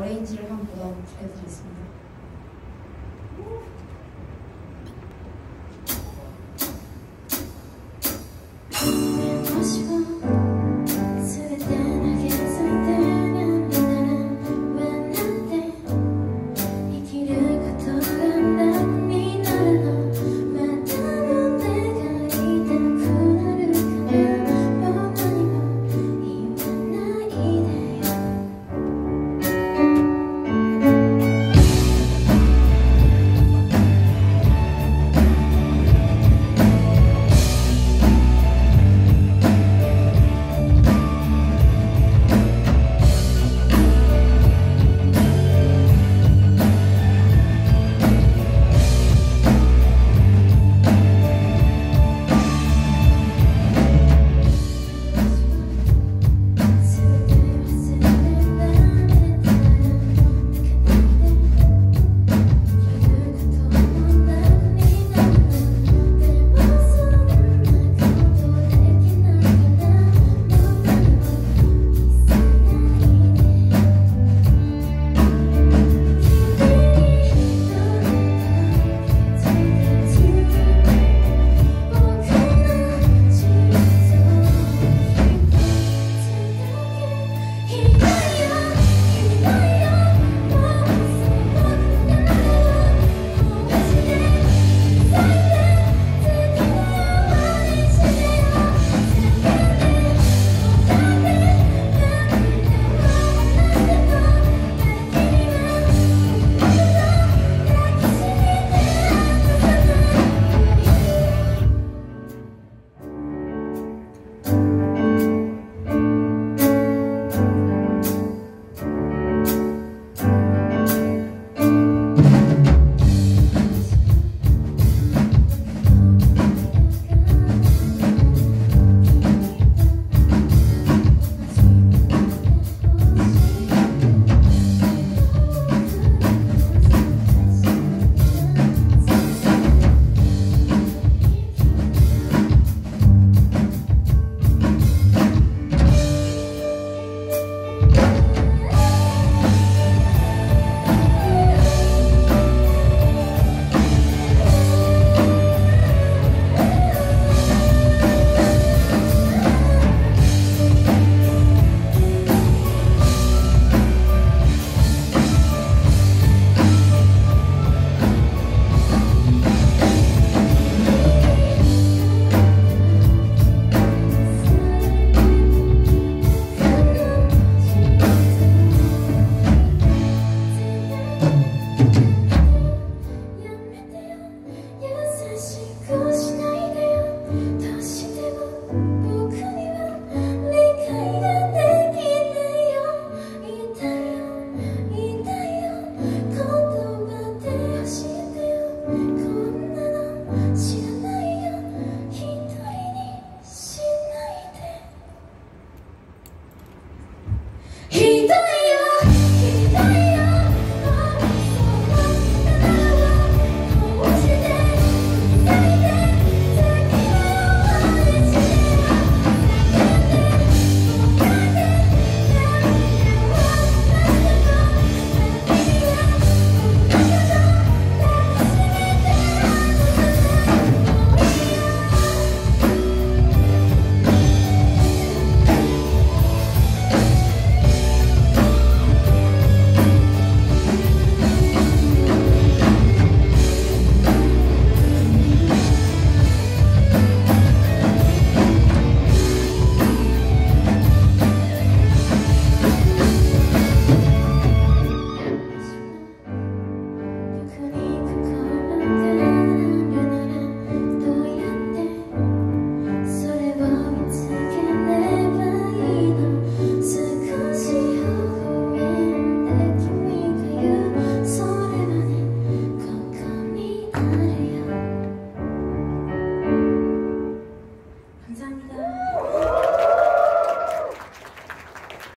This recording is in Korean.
어레인지를 한번 보도록 해드리겠습니다.